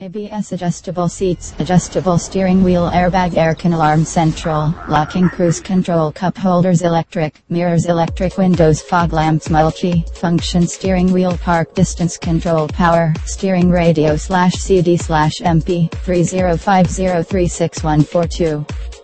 ABS adjustable seats, adjustable steering wheel airbag aircon alarm central, locking cruise control cup holders electric, mirrors electric windows fog lamps multi, function steering wheel park distance control power, steering radio slash CD slash MP, 3050364142.